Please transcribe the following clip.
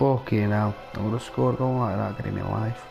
Okay, now I would have scored a goal like that getting my life.